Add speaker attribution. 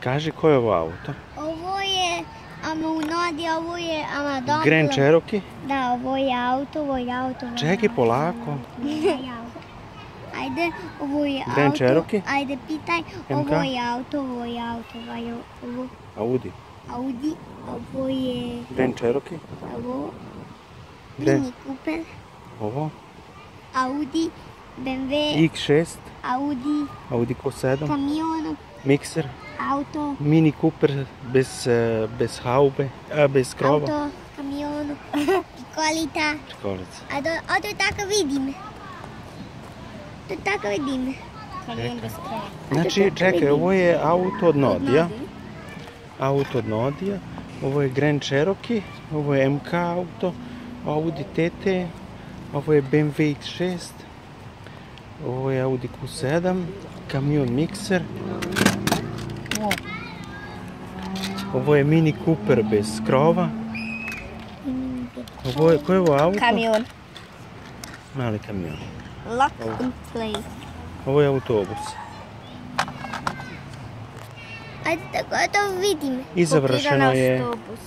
Speaker 1: Kaži ko je ovo auto?
Speaker 2: Ovo je Amunadi, ovo je Amadon.
Speaker 1: Grand Cherokee?
Speaker 2: Da, ovo je auto, ovo je auto. ovo je
Speaker 1: Čekaj,
Speaker 2: auto,
Speaker 1: polako.
Speaker 2: ovo je auto. Ajde, ovo je
Speaker 1: Grand
Speaker 2: auto.
Speaker 1: Cherokee?
Speaker 2: Ajde, pitaj.
Speaker 1: MK?
Speaker 2: Ovo je auto, ovo je auto, ovo je ovo
Speaker 1: Audi.
Speaker 2: Audi, ovo je
Speaker 1: Grand Cherokee?
Speaker 2: ovo
Speaker 1: Grand-
Speaker 2: Mini Cooper,
Speaker 1: Ovo?
Speaker 2: Audi, BMW,
Speaker 1: X6?
Speaker 2: Audi,
Speaker 1: Audi Q7?
Speaker 2: kamion,
Speaker 1: Mixer?
Speaker 2: Auto,
Speaker 1: Mini Cooper bez, eh, bez haube? A, bez krova?
Speaker 2: auto, kamion, pikolita.
Speaker 1: Školica.
Speaker 2: A to, a to tako vidim. To tako vidim.
Speaker 3: Kamion bez kraja.
Speaker 1: Znači, čekaj, ovo je auto od Nodija. Auto od Nodija. Ovo je Grand Cherokee. Ovo je MK auto. Audi TT. Ovo je BMW X6. Ovo je Audi Q7. Kamion Mixer. Ovo je Mini Cooper bez krova. Ovo je, ko je ovo auto?
Speaker 3: Kamion.
Speaker 1: Mali kamion.
Speaker 3: Lock and play.
Speaker 1: Ovo je autobus.
Speaker 2: A to, a to vidim.
Speaker 1: I završeno je
Speaker 3: Autobus.